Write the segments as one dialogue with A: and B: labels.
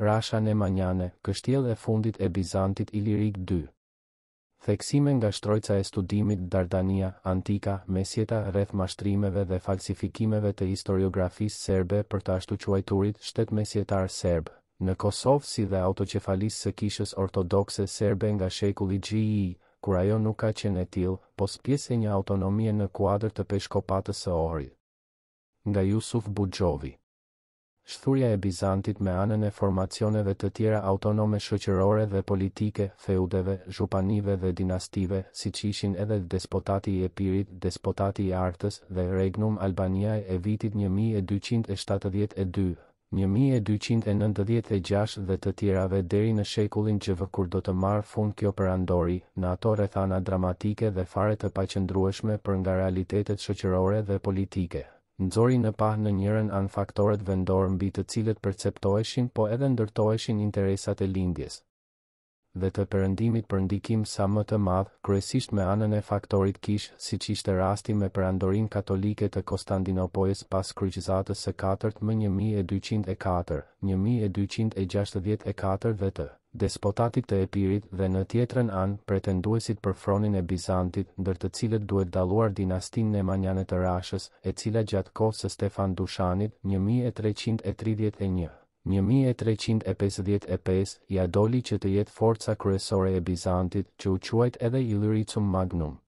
A: Rasha Nemanjane, kështjellë e fundit e Bizantit ilirik dy. Theksime nga shtrojca e studimit Dardania, Antika, Mesjeta rreth mashtrimeve dhe falsifikimeve të historiografisë serbe për të ashtuquajturit shtet mesjetar serb në Kosovë si dhe autoqefalisë së Kishës Ortodokse Serbe nga shekulli XIII, kur ajo nuk ka qenë e tillë, pos pjesë e një autonomie në kuadër të Peshkopatës së Ohrit. Nga Jusuf Buxhovi. Shthurja e Bizantit me anën e formacioneve të tjera autonome shoqërore dhe politike, feudeve, zhupanive dhe dinastive, siç ishin edhe Despotati i Epirit, Despotati i Artës dhe Regnum Albaniae e vitit një mijë e dyqind e shtatëdhjetë e dy, një mijë e dyqind e nëntëdhjetë e gjashtë dhe të tjerave deri në shekullin XV kur do të marrë fund kjo perandori, në ato rrethana dramatike dhe fare të paqëndrueshme për nga realitetet shoqërore dhe politike. nxori në pah në njërën anë faktorët vendorë mbi të cilët perceptoheshin po edhe ndërtoheshin interesat e Lindjes dhe të Perëndimit për ndikim sa më të madh, kryesisht me anën e faktorit kishë, siç ishte rasti me Perandorinë Katolike të Kostandinopojës pas Kryqëzatës së Katërt më një mijë e dyqind e katër, një mijë e dyqind e gjashtëdhjetë e katër dhe të. despotatit të Epirit dhe në tjetrën anë pretenduesit për fronin e Bizantit, ndër të cilët duhet dalluar dinastinë Nemanjane të Rashës, e cila gjatë kohës së Stefan Dushanit, një mijë e treqind e tridhjetë e një, një mijë e treqind e pesëdhjetë e pesë, ia doli që të jetë forca kryesore e Bizantit, që u quajt edhe Illyricum Magnum.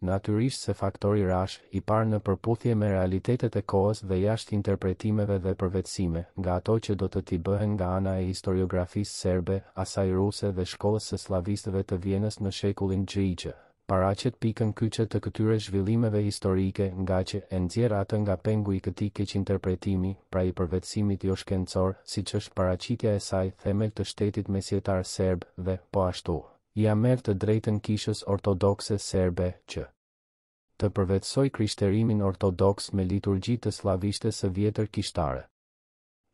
A: Natyrisht se faktori Rashë, i parë në përputhje me realitetet e kohës dhe jashtë interpretimeve dhe përvetësime, nga ato që do të t'i bëhen nga ana e historiografisë serbe, asaj ruse dhe shkollës së sllavistëve të Vjenës në shekullin XIX, paraqet pikën kyçe të këtyre zhvillimeve historike, ngaqë e nxjerr atë nga pengu i këtij keqinterpretimi, pra i përvetësimit joshkencor, siç është paraqitja e saj themel të shtetit mesjetar serb dhe, po ashtu, Ia merr të drejtën Kishës Ortodokse Serbe që të përvetësojë Krishterimin Ortodoks me liturgji të sllavishtes së vjetër kishtare.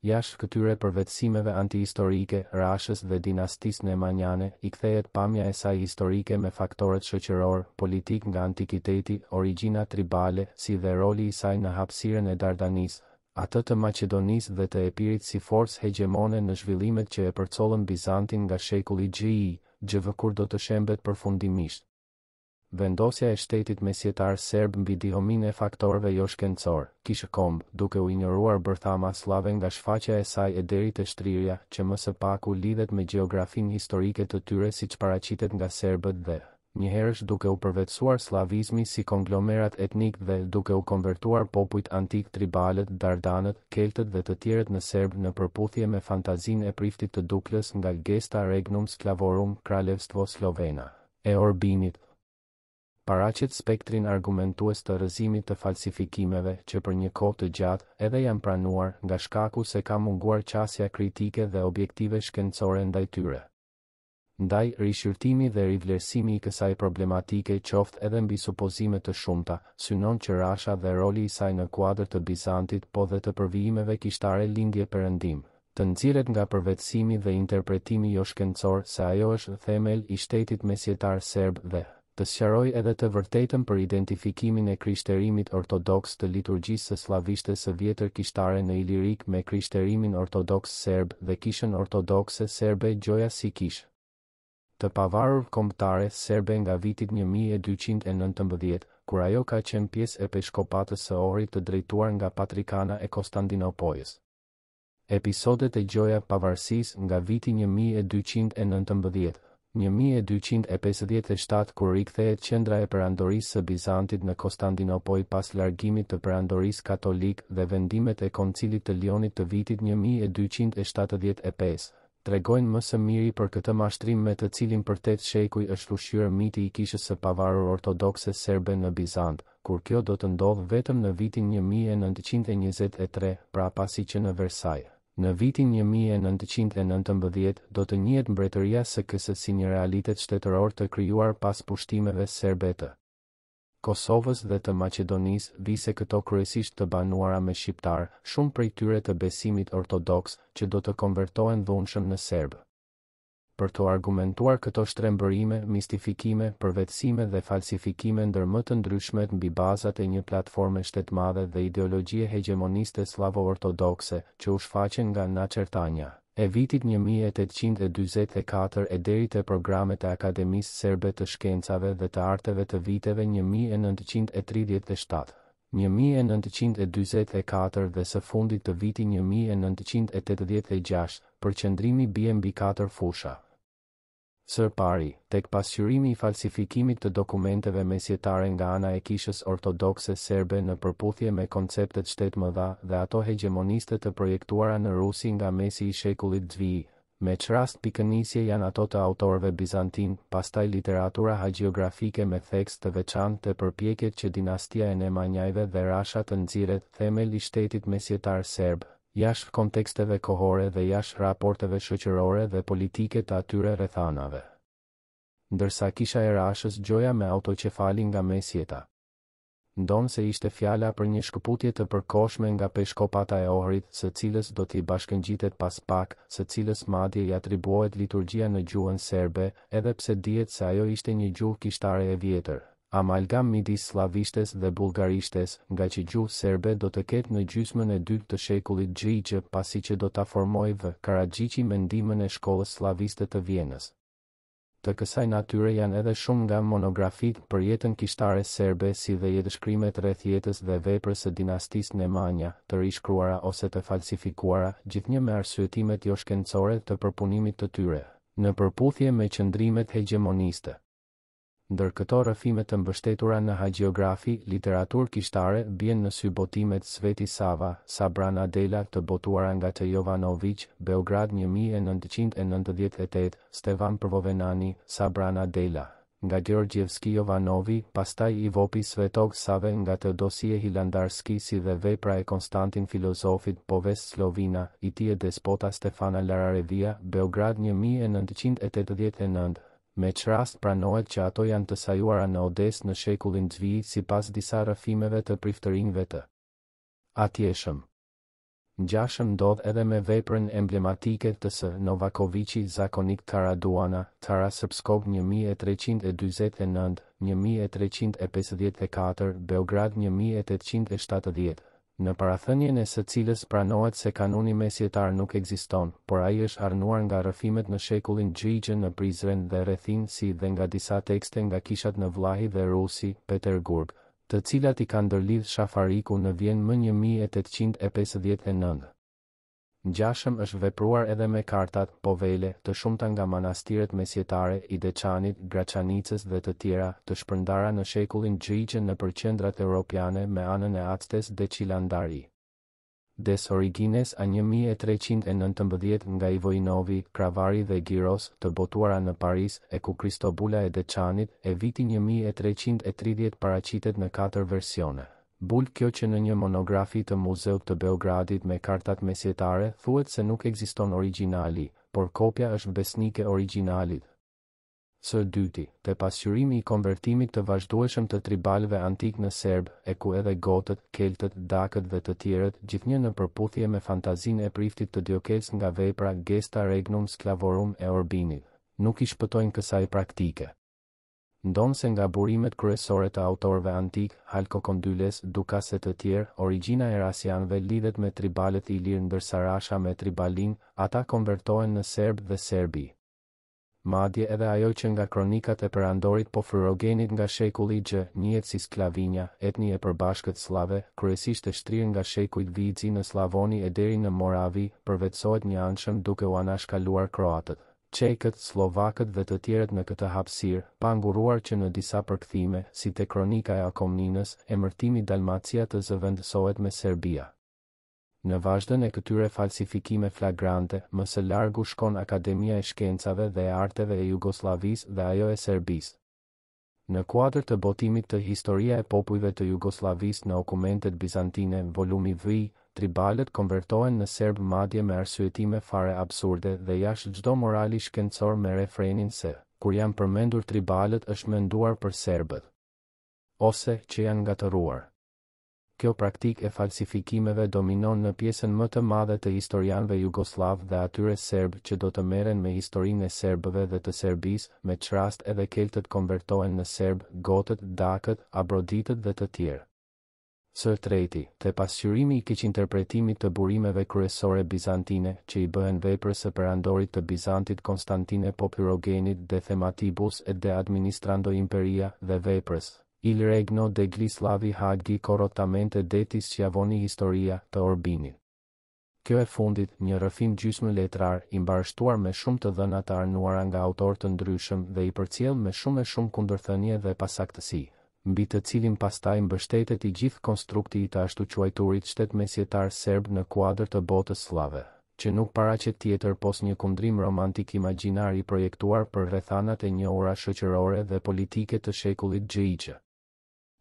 A: Jashtë këtyre përvetësimeve antihistorike, Rashës dhe dinastisë Nemanjane, i kthehet pamja e saj historike me faktorët shoqërorë, politikë nga antikiteti, origjina tribale, si dhe roli i saj në hapësirën e Dardanisë, atë të Maqedonisë dhe të Epirit si forcë hegjemone në zhvillimet që e përcollën Bizantin nga shekulli XII, XV kur do të shembet përfundimisht. Vendosja e shtetit mesjetar serb mbi dihominë e faktorëve joshkencorë, kishë komb, duke u injoruar bërthama sllave nga shfaqja e saj e deri te shtrirja, që më së paku lidhet me gjeografinë historike të tyre siç paraqitet nga serbët dhe, njëherësh duke u përvetësuar sllavizmi si konglomerat etnik dhe duke u konvertuar popujt antikë tribalët, dardanët, keltët dhe të tjerët në serbë në përputhje me fantazinë e priftit të Duklës nga Gesta Regnum Sclavorum, Kralevstvo Sllovena, e Orbinit, paraqet spektrin argumentues të rrëzimit të falsifikimeve që për një kohë të gjatë edhe janë pranuar nga shkaku se ka munguar qasja kritike dhe objektive shkencore ndaj tyre. Ndaj, rishqyrtimi dhe rivlerësimi i kësaj problematike qoftë edhe mbi supozime të shumta, synon që Rasha dhe roli i saj në kuadër të Bizantit po dhe të përvijimeve kishtare Lindje-Perëndim, të nxirret nga përvetësimi dhe interpretimi joshkencor se ajo është themel i shtetit mesjetar serb dhe, të sqarojë edhe të vërtetën për identifikimin e krishterimit ortodoks të liturgjisë së sllavishtes së vjetër kishtare në Ilirik me Krishterimin Ortodoks Serb dhe Kishën Ortodokse Serbe gjoja si Kishë të pavarur kombëtare serbe nga vitit një mijë e dyqind e nëntëmbëdhjetë, kur ajo ka qenë pjesë e Peshkopatës së Ohrit të drejtuar nga Patrikana e Kostandinopojës. Episodet e gjoja pavarësisë nga viti një mijë e dyqind e nëntëmbëdhjetë, një mijë e dyqind e pesëdhjetë e shtatë kur rikthehet qendra e Perandorisë së Bizantit në Kostandinopojë pas largimit të Perandorisë Katolikë dhe vendimet e Koncilit të Lionit të vitit një mijë e dyqind e shtatëdhjetë e pesë, tregojnë më së miri për këtë mashtrim me të cilin për tetë shekuj është ushqyer miti i Kishës së Pavarur Ortodokse Serbe në Bizant, kur kjo do të ndodhë vetëm në vitin një mijë e nëntëqind e njëzet e tre, pra pasi që në Versaj, në vitin një mijë e nëntëqind e nëntëmbëdhjetë, do të njihet Mbretëria SKS si një realitet shtetëror të krijuar pas pushtimeve serbe të. Kosovës dhe të Maqedonisë vise këto kryesisht të banuara me shqiptarë, shumë prej tyre të besimit ortodoks, që do të konvertohen dhunshëm në serbë. Për të argumentuar këto shtrembërime, mistifikime, përvetësime dhe falsifikime ndër më të ndryshmet mbi bazat e një platforme shtetmadhe dhe ideologjie hegjemoniste sllavo-ortodokse, që u shfaqën nga Naçertanja, e vitit një mijë e tetëqind e dyzet e katër e deri te programet e Akademisë Serbe të Shkencave dhe të Arteve të viteve një mijë e nëntëqind e tridhjetë e shtatë, një mijë e nëntëqind e dyzet e katër dhe së fundit të viti një mijë e nëntëqind e tetëdhjetë e gjashtë, përqendrimi bie mbi katër fusha. Së pari, tek pasqyrimi i falsifikimit të dokumenteve mesjetare nga ana e Kishës Ortodokse Serbe në përputhje me konceptet shtetmëdha dhe ato hegjemoniste të projektuara në Rusi nga mesi i shekullit xvi, me ç'rast pikënisje janë ato të autorëve bizantinë, pastaj literatura hagjiografike me theks të veçantë te përpjekjet që dinastia e Nemanjajve dhe Rasha të nxirret themel i shtetit mesjetar serb, jashtë konteksteve kohore dhe jashtë raporteve shoqërore dhe politike të atyre rrethanave. Ndërsa kisha e Rashës gjoja me autoqefali nga Mesjeta. Ndonëse ishte fjala për një shkëputje të përkohshme nga peshkopata e Ohrit, së cilës do t'i bashkëngjitet pas pak, së cilës madje i atribuohet liturgjia në gjuhën serbe, edhe pse dihet se ajo ishte një gjuhë kishtare e vjetër, amalgam midis sllavishtes dhe bullgarishtes, ngaqë gjuhë serbe do të ketë në gjysmën e dytë të shekullit XIX pasi që do ta formojë V. Karaxhiçi me ndihmën e Shkollës Sllaviste të Vjenës. Të kësaj natyre janë edhe shumë nga monografitë për jetën kishtare serbe si dhe jetëshkrimet rreth jetës dhe veprës së dinastisë Nemanja, të rishkruara ose të falsifikuara, gjithnjë me arsyetimet joshkencore të përpunimit të tyre, në përputhje me qëndrimet hegjemoniste. Ndër këto rrëfime të mbështetura në hagjiografi, literaturë kishtare, bien në sy botimet Sveti Sava, Sabrana Dela, të botuara nga T. Jovanoviq, Beograd një mijë e nëntëqind e nëntëdhjetë e tetë, Stevan Prvovenani, Sabrana Dela, nga Georgievski Jovanovi, pastaj i Vopi Svetog Save nga Teodosie Hilandarski si dhe vepra e Konstantin Filozofit, Povest Slovina, itije Despota Stefana Lararevia, Beograd një mijë e nëntëqind e tetëdhjetë e nëntë, me ç'rast pranohet që ato janë të sajuara në Odesë në shekullin xvi sipas disa rrëfimeve të priftërinjve të atjeshëm. Ngjashëm ndodh edhe me veprën emblematike të S. Novakoviqi Zakonik Cara Duana, Cara Srpskog një mijë e treqind e dyzet e nëntë, një mijë e treqind e pesëdhjetë e katër, Beograd një mijë e tetëqind e shtatëdhjetë, në parathënien e së cilës pranohet se kanuni mesjetar nuk ekziston, por ai është arnuar nga rrëfimet në shekullin xix në Prizren dhe rrethinë si dhe nga disa tekste nga kishat në Vllahi dhe Rusi, Peterburg, të cilat i ka ndërlidh Shafariku në Vjenë më një mijë e tetëqind e pesëdhjetë e nëntë. Ngjashëm është vepruar edhe me kartat, povele, të shumta nga manastiret mesjetare, i Deçanit, Graçanicës dhe të tjera, të shpërndara në shekullin xix nëpër qendrat europiane me anën e Actes de Cilandari. Des origines a një mijë e treqind e nëntëmbëdhjetë nga Ivoinovi, Kravari dhe Giros, të botuara në Paris, e ku Kristobula e Deçanit, e viti një mijë e treqind e tridhjetë paraqitet në katër versione. Bulë kjo që në një monografi të Muzeut të Beogradit me kartat mesjetare thuhet se nuk ekziston origjinali, por kopja është besnike origjinalit. Së dyti, te pasqyrimi i konvertimit të vazhdueshëm të tribalëve antikë në serbë, e ku edhe gotët, keltët, dakët dhe të tjerët, gjithnjë në përputhje me fantazinë e priftit të Dioklesë nga vepra Gesta Regnum Sclavorum e Orbinit, nuk i shpëtojnë kësaj praktike. Ndonëse nga burimet kryesore të autorëve antikë, Halkokondyles, Dukas e të tjerë, origjina e Rasianëve lidhet me tribalët ilirë ndërsa Rasha me Tribalin, ata konvertohen në Serbë dhe Serbi. Madje edhe ajo që nga kronikat e perandorit Porfyrogenit nga shekulli xë, njihet si Sklavinja, etni e përbashkët sllave, kryesisht e shtrirë nga shekujt vijci në Slavoni e deri në Moravi, përvetësohet njëanshëm duke u anashkaluar kroatët. çekët, sllovakët dhe të tjerët në këtë hapësirë, pa ngurruar që në disa përkthime, si te Kronika e A. Komninës, emërtimi Dalmacia të zëvendësohet me Serbia. Në vazhdën e këtyre falsifikime flagrante, më së largu shkon Akademia e Shkencave dhe e Arteve e Jugosllavisë dhe ajo e Serbisë. Në kuadër të botimit të Historia e popujve të Jugosllavisë në dokumentet bizantine, volumi vi, tribalët konvertohen në serbë madje me arsyetime fare absurde dhe jashtë çdo morali shkencor me refrenin se, kur janë përmendur tribalët është menduar për serbët. Ose, që janë ngatërruar. Kjo praktikë e falsifikimeve dominon në pjesën më të madhe të historianëve jugosllavë dhe atyre serbë që do të merren me historinë e serbëve dhe të Serbisë, me ç'rast edhe keltët konvertohen në serbë, gotët, dakët, abroditët dhe të tjerë. Së treti, te pasqyrimi i keqinterpretimit të burimeve kryesore bizantine, që i bëhen veprës së perandorit të Bizantit Konstantin Porfyrogenit de thematibus e de administrando imperia dhe veprës, Il regno degli slavi hoggi corrottamente detti schiavoni Historia, të Orbinit. Kjo e fundit, një rrëfim gjysmë letrar, i mbarështuar me shumë të dhëna të arnuara nga autorë të ndryshëm dhe i përcjellë me shumë e shumë kundërthënie dhe pasaktësi, mbi të cilin pastaj mbështetet i gjithë konstrukti i të ashtuquajturit shtet mesjetar serb në kuadër të botës sllave, që nuk paraqet tjetër pos një kundrim romantik imagjinar i projektuar për rrethanat e njohura shoqërore dhe politike të shekullit xix.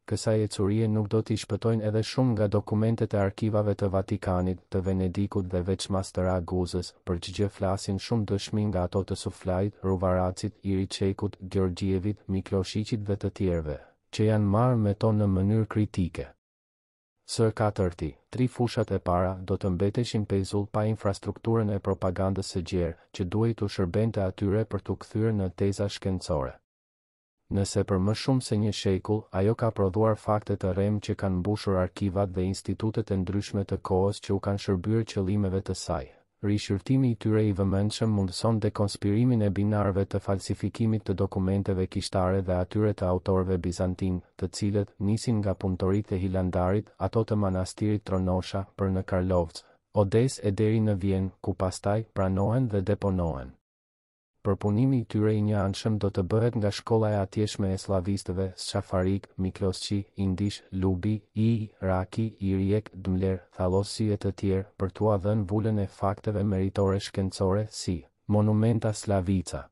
A: Kësaj ecurie nuk do t'i shpëtojnë edhe shumë nga dokumentet e arkivave të Vatikanit, të Venedikut dhe veçmas të Raguzës, për ç'gjë flasin shumë dëshmi nga ato të Shuflajit, Ruvaracit, Jireçekut, Gjorgjeviqit, Mikloshiqit dhe të tjerëve, që janë marrë me to në mënyrë kritike. Së katërti, tri fushat e para do të mbeteshin pezull pa infrastrukturën e propagandës së gjerë, që duhej t'u shërbente atyre për t'u kthyer në teza shkencore. Nëse për më shumë se një shekull, ajo ka prodhuar fakte të rremë që kanë mbushur arkivat dhe institutet e ndryshme të kohës që u kanë shërbyer qëllimeve të saj, Rishqyrtimi i tyre i vëmendshëm mundëson dekonspirimin e binarëve të falsifikimit të dokumenteve kishtare dhe atyre të autorëve bizantinë, të cilët, nisin nga punëtoritë e Hilandarit, ato të Manastirit Tronosha, për në Karlovcë, Odesë e deri në Vjenë, ku pastaj, pranohen dhe deponohen. Përpunimi i tyre i njëanshëm do të bëhet nga shkolla e atjeshme e sllavistëve, Shafarik, Miklosçi, Sindish, Ljubiç, Raçki, Jireçek, Dymler, Thalloci e të tjerë, për t'ua dhënë vulën e fakteve meritore shkencore si, Monumenta Slavica.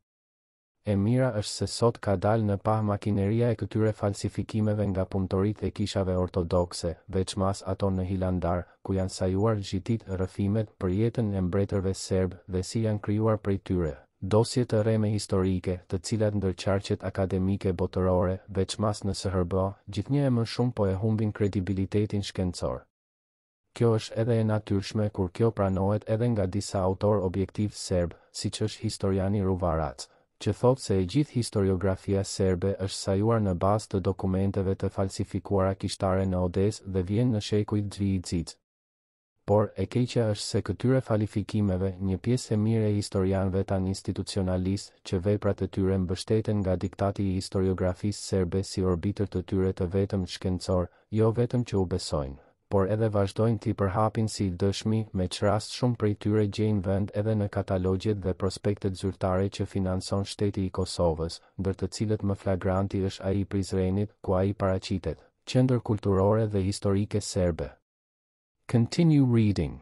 A: E mira është se sot ka dalë në pah makineria e këtyre falsifikimeve nga punëtoritë e kishave ortodokse, veçmas ato në Hilandar, ku janë sajuar hitetë rrëfimet për jetën e mbretërve serbë dhe si janë krijuar prej tyre dosje të rreme historike, të cilat ndër qarqet akademike botërore, veçmas në SHBA, gjithnjë e më shumë po e humbin kredibilitetin shkencor. Kjo është edhe e natyrshme kur kjo pranohet edhe nga disa autorë objektivë serbë, siç është historiani Ruvarac, që thotë se e gjithë historiografia serbe është sajuar në bazë të dokumenteve të falsifikuara kishtare në Odesë dhe Vjenë në shekujt XVII-XIX. Por e keqja është se këtyre falifikimeve, një pjesë e mirë e historianëve tanë institucionalistë, që veprat e tyre mbështeten nga diktati i historiografisë serbe si orbitër të tyre të vetëm shkencor, jo vetëm që u besojnë, por edhe vazhdojnë t'i përhapin si dëshmi, me ç'rast shumë prej tyre gjejnë vend edhe në katalogjet dhe prospektet zyrtare që financon shteti i Kosovës, ndër të cilët më flagranti është ai i Prizrenit, ku ai paraqitet qendër kulturore dhe historike serbe. Continue Reading.